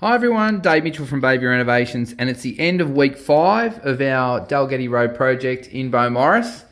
Hi everyone, Dave Mitchell from Bayview Renovations, and it's the end of week five of our Dalgetty Road project in Beaumaris.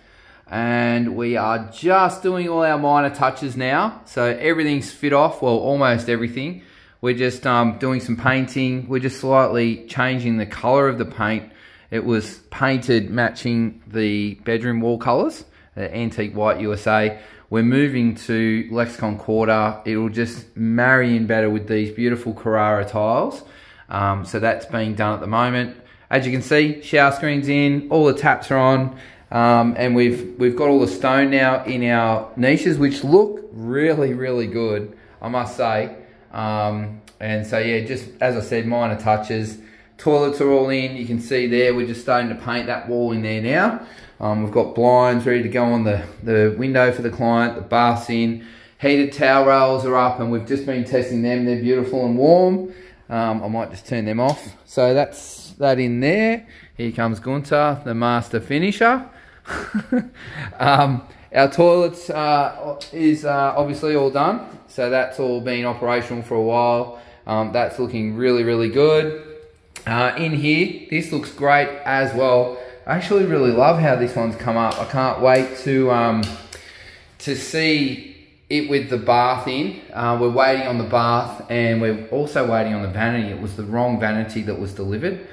And we are just doing all our minor touches now. So everything's fit off, well, almost everything. We're just um, doing some painting. We're just slightly changing the color of the paint. It was painted matching the bedroom wall colors, antique white USA. We're moving to Lexicon Quarter. It'll just marry in better with these beautiful Carrara tiles. Um, so that's being done at the moment. As you can see, shower screen's in, all the taps are on, um, and we've we've got all the stone now in our niches, which look really, really good, I must say. Um, and so yeah, just as I said, minor touches. Toilets are all in. You can see there, we're just starting to paint that wall in there now. Um, we've got blinds ready to go on the, the window for the client, the bath's in, heated towel rails are up and we've just been testing them. They're beautiful and warm. Um, I might just turn them off. So that's that in there. Here comes Gunter, the master finisher. um, our toilets uh, is uh, obviously all done. So that's all been operational for a while. Um, that's looking really, really good. Uh, in here, this looks great as well. I actually really love how this one's come up. I can't wait to um, to see it with the bath in. Uh, we're waiting on the bath and we're also waiting on the vanity. It was the wrong vanity that was delivered.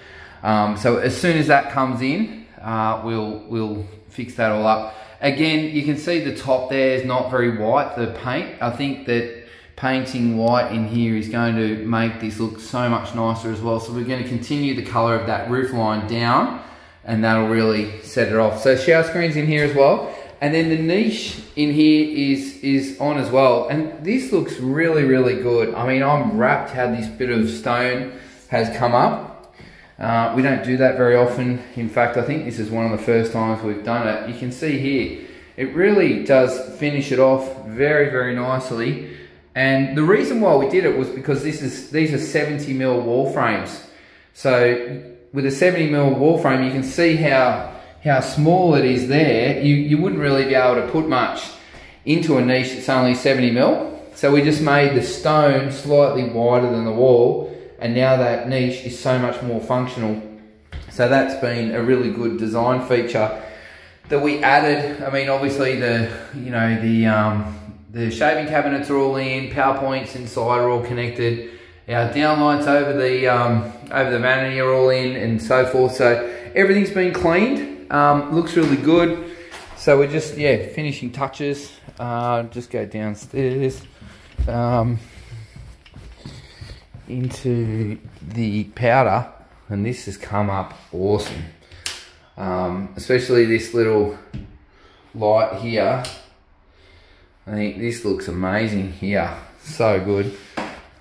Um, so as soon as that comes in, uh, we'll, we'll fix that all up. Again, you can see the top there is not very white, the paint. I think that painting white in here is going to make this look so much nicer as well. So we're going to continue the color of that roof line down and that'll really set it off. So shower screens in here as well. And then the niche in here is, is on as well. And this looks really, really good. I mean, I'm wrapped how this bit of stone has come up. Uh, we don't do that very often. In fact, I think this is one of the first times we've done it. You can see here, it really does finish it off very, very nicely. And the reason why we did it was because this is these are 70 mil wall frames. So with a 70 mil wall frame, you can see how how small it is there. You, you wouldn't really be able to put much into a niche that's only 70 mil. So we just made the stone slightly wider than the wall and now that niche is so much more functional. So that's been a really good design feature that we added. I mean, obviously the, you know, the, um, the shaving cabinets are all in, power points inside are all connected. Our downlights over the um, over the vanity are all in and so forth. So everything's been cleaned. Um, looks really good. So we're just yeah finishing touches. Uh, just go downstairs um, into the powder, and this has come up awesome. Um, especially this little light here. I think this looks amazing here. So good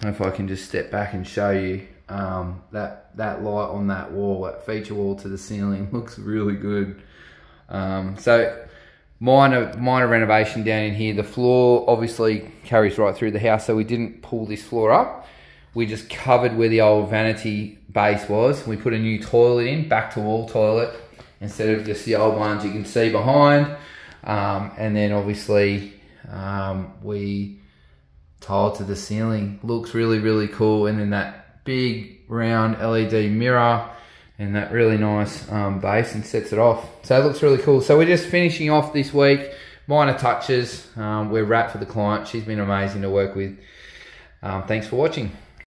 if I can just step back and show you um, that that light on that wall, that feature wall to the ceiling, looks really good. Um, so minor minor renovation down in here. The floor obviously carries right through the house, so we didn't pull this floor up. We just covered where the old vanity base was. We put a new toilet in, back to wall toilet, instead of just the old ones you can see behind. Um, and then obviously um, we tile to the ceiling. Looks really, really cool. And then that big round LED mirror and that really nice um, base and sets it off. So it looks really cool. So we're just finishing off this week. Minor touches. Um, we're wrapped for the client. She's been amazing to work with. Um, thanks for watching.